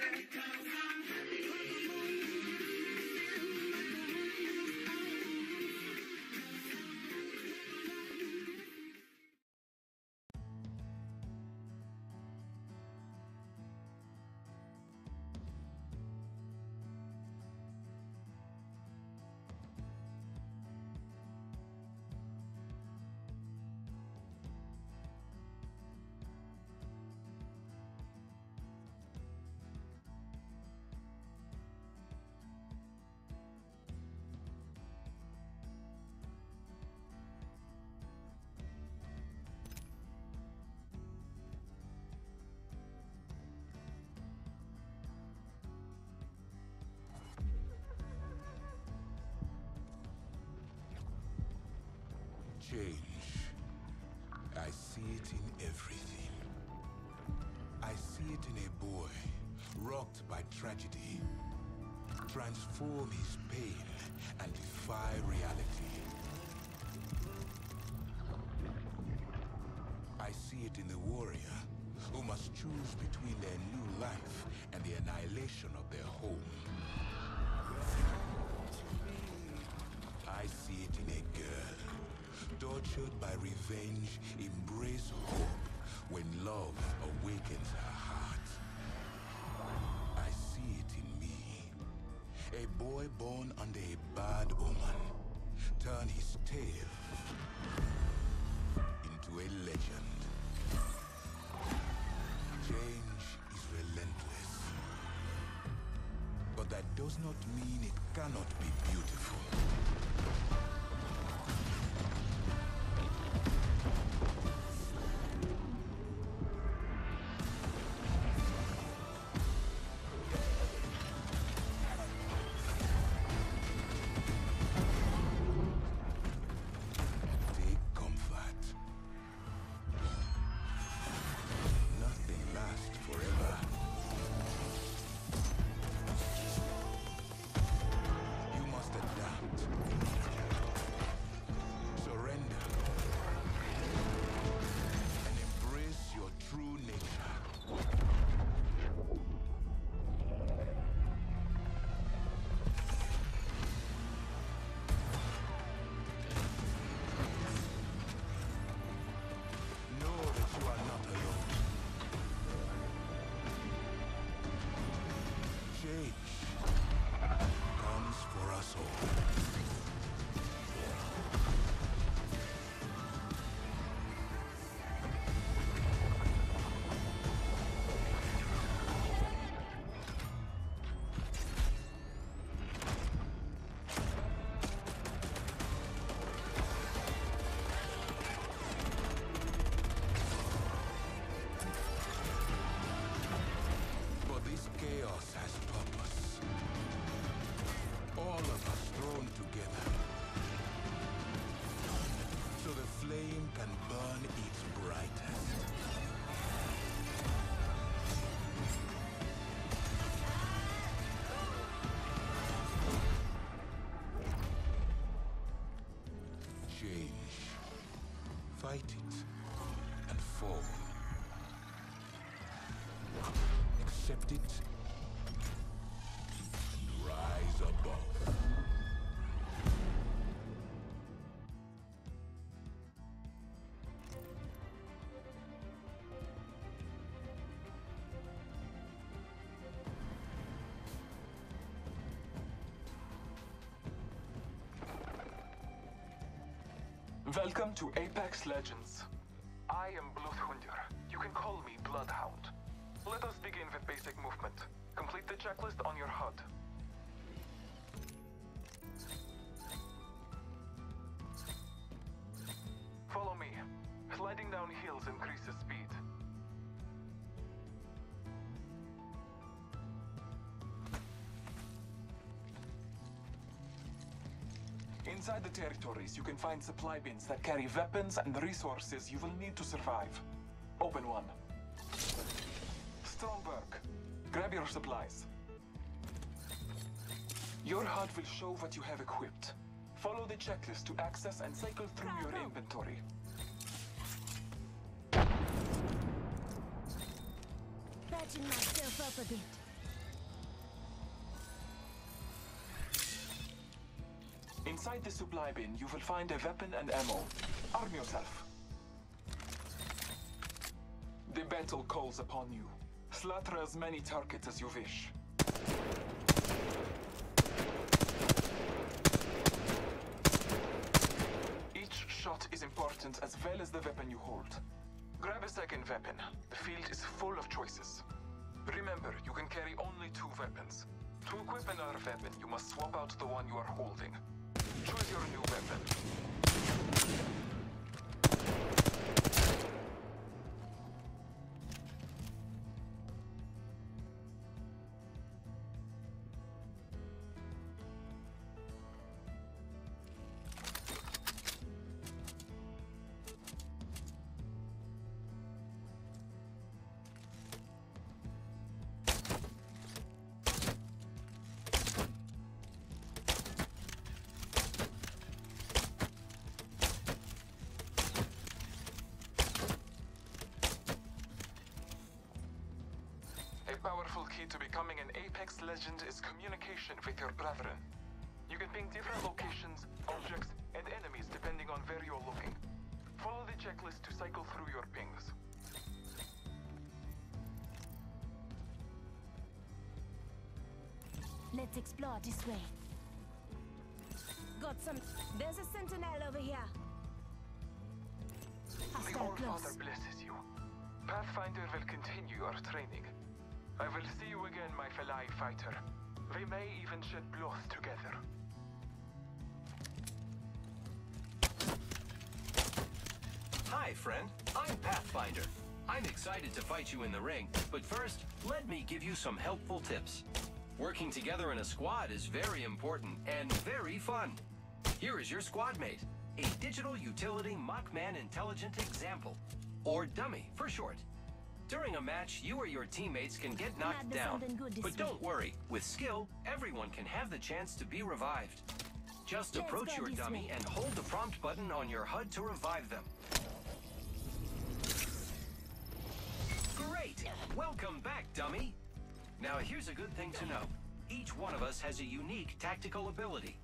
America. Change. I see it in everything. I see it in a boy, rocked by tragedy. Transform his pain and defy reality. I see it in the warrior, who must choose between their new life and the annihilation of their home. Tortured by revenge, embrace hope when love awakens her heart. I see it in me, a boy born under a bad omen, turn his tale into a legend. Change is relentless, but that does not mean it cannot be beautiful. Welcome to Apex Legends. I am Bloodhunder. You can call me Bloodhound. Let us begin with basic movement. Complete the checklist on your HUD. Inside the territories, you can find supply bins that carry weapons and resources you will need to survive. Open one. Stromberg, grab your supplies. Your HUD will show what you have equipped. Follow the checklist to access and cycle through your inventory. Patching myself up a bit. Inside the supply bin, you will find a weapon and ammo. Arm yourself. The battle calls upon you. Slaughter as many targets as you wish. Each shot is important as well as the weapon you hold. Grab a second weapon. The field is full of choices. Remember, you can carry only two weapons. To equip another weapon, you must swap out the one you are holding. Choose your new weapon. Powerful key to becoming an Apex legend is communication with your brethren. You can ping different locations, objects, and enemies depending on where you're looking. Follow the checklist to cycle through your pings. Let's explore this way. Got some. There's a sentinel over here. The Hostile All-Father blesses you. Pathfinder will continue your training. I will see you again, my fellow fighter. We may even shed blood together. Hi, friend. I'm Pathfinder. I'm excited to fight you in the ring, but first, let me give you some helpful tips. Working together in a squad is very important and very fun. Here is your squad mate, a digital utility Mockman Intelligent Example, or Dummy for short. During a match, you or your teammates can get knocked down. something good this But don't worry, with skill, everyone can have the chance to be revived. Just Let's approach your dummy way. and hold the prompt button on your HUD to revive them. Great! Welcome back, dummy! Now here's a good thing to know. Each one of us has a unique tactical ability.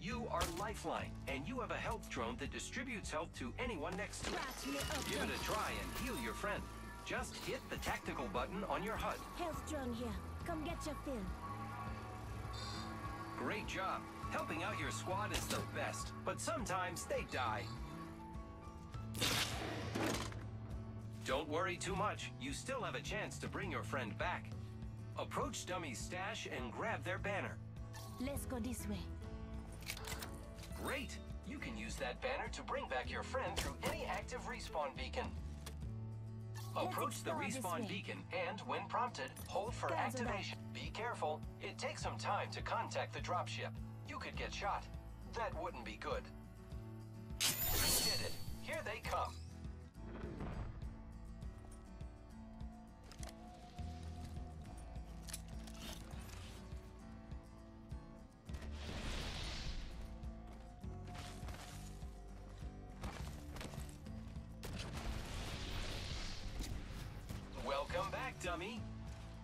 You are Lifeline, and you have a health drone that distributes health to anyone next to it. Scratch me up. Give it a try and heal your friend. Just hit the tactical button on your HUD. Health drone here. Come get your fill. Great job. Helping out your squad is the best, but sometimes they die. Don't worry too much. You still have a chance to bring your friend back. Approach Dummy's stash and grab their banner. Let's go this way. Great! You can use that banner to bring back your friend through any active respawn beacon. Approach the respawn beacon and, when prompted, hold for Guys are back. activation. Be careful. It takes some time to contact the dropship. You could get shot. That wouldn't be good. You did it. Here they come. Dummy.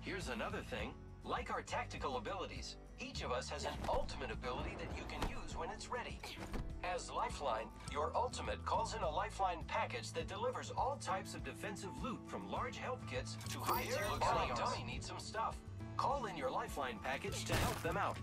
Here's another thing. Like our tactical abilities, each of us has an ultimate ability that you can use when it's ready. As Lifeline, your ultimate calls in a Lifeline package that delivers all types of defensive loot from large health kits to high-tier dummy needs some stuff. Call in your Lifeline package to help them out.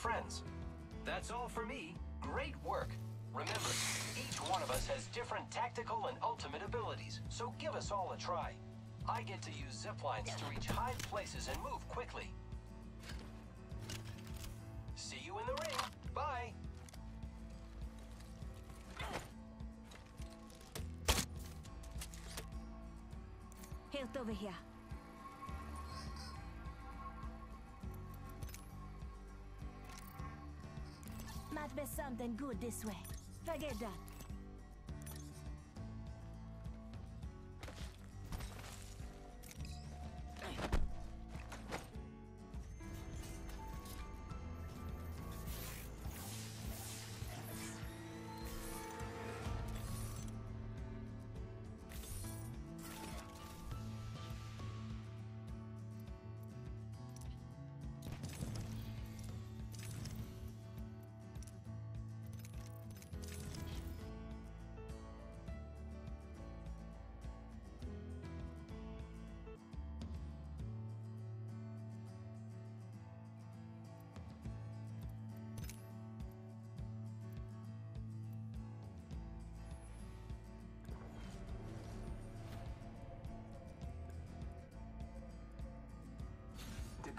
Friends. That's all for me. Great work. Remember, each one of us has different tactical and ultimate abilities, so give us all a try. I get to use zip lines to reach high places and move quickly. See you in the ring. Bye. Over here. Be something good this way. Forget that.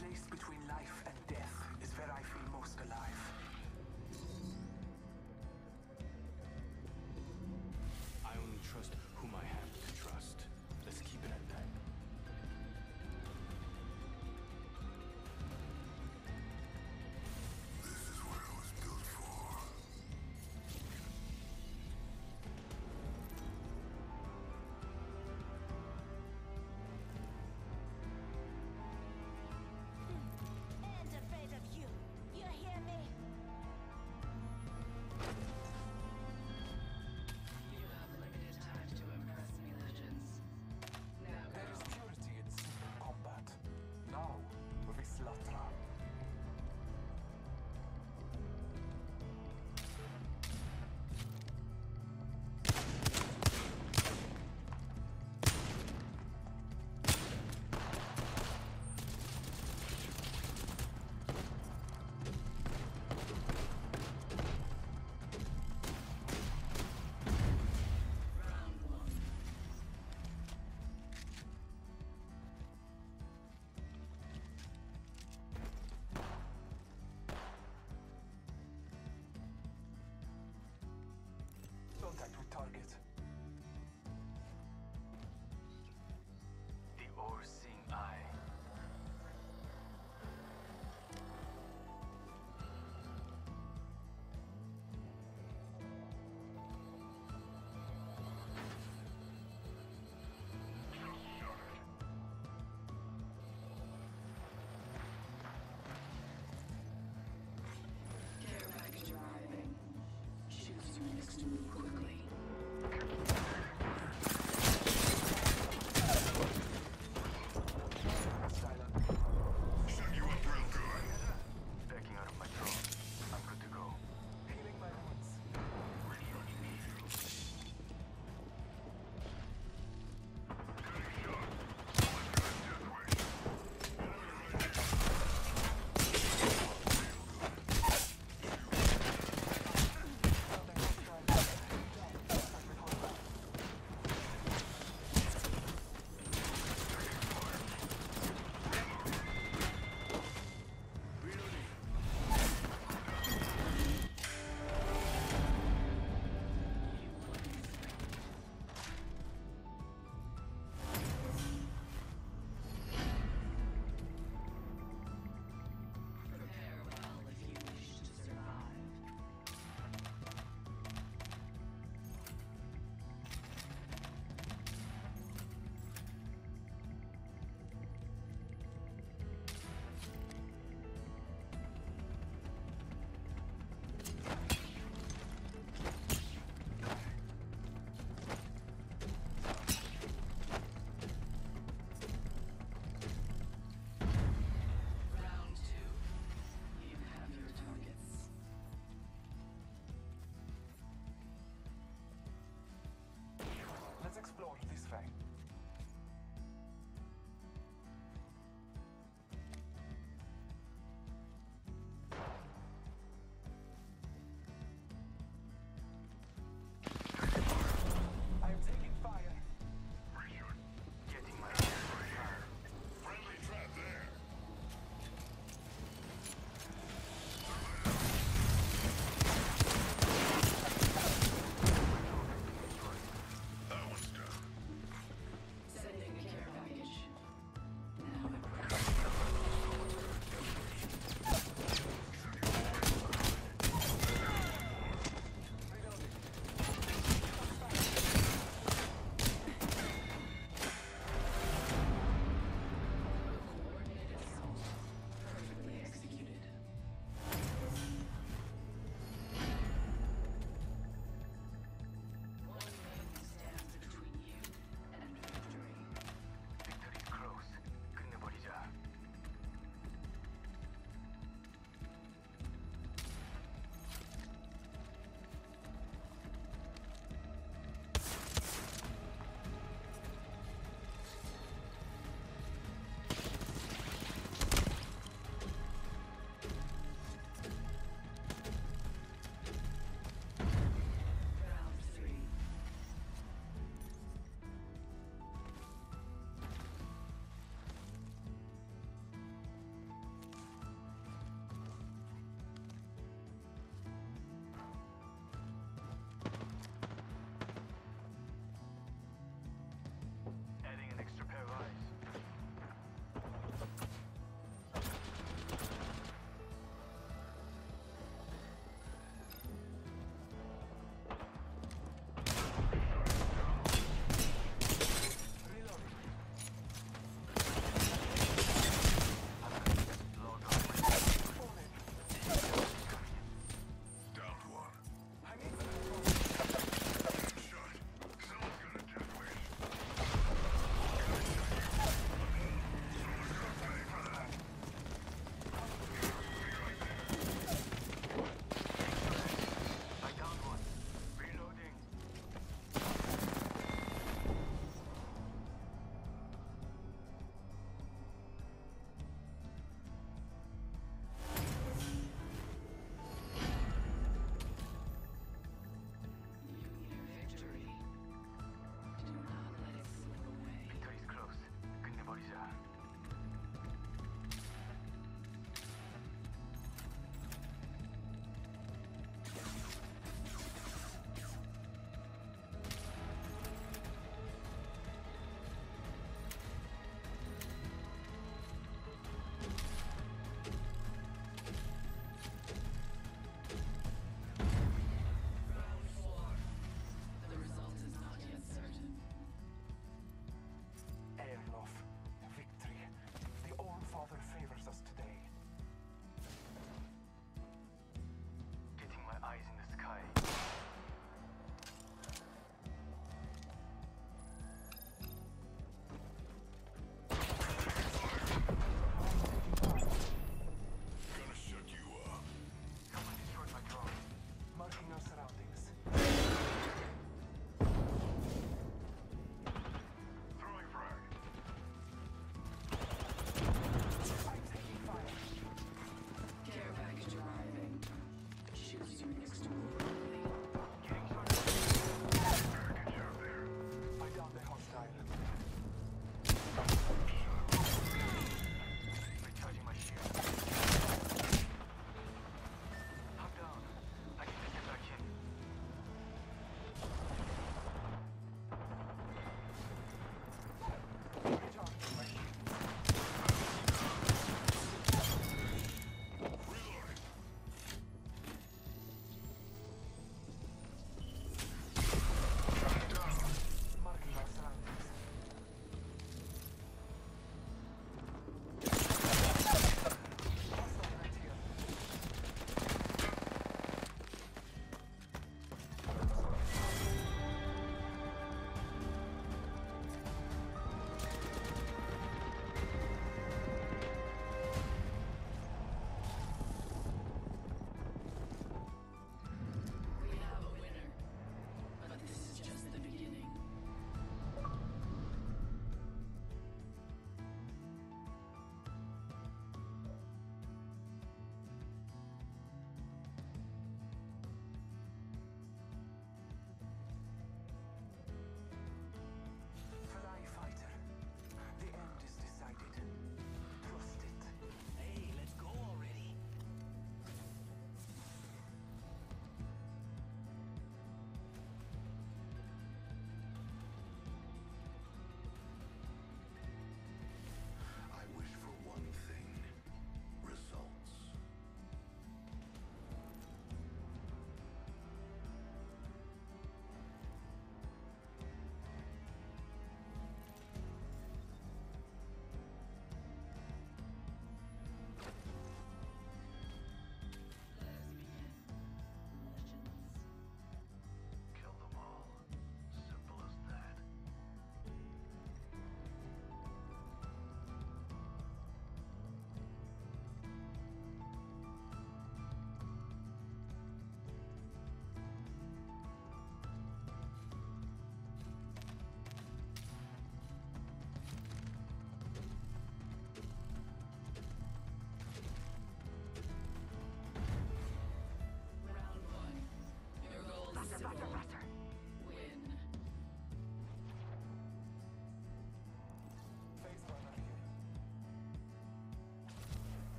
Placed between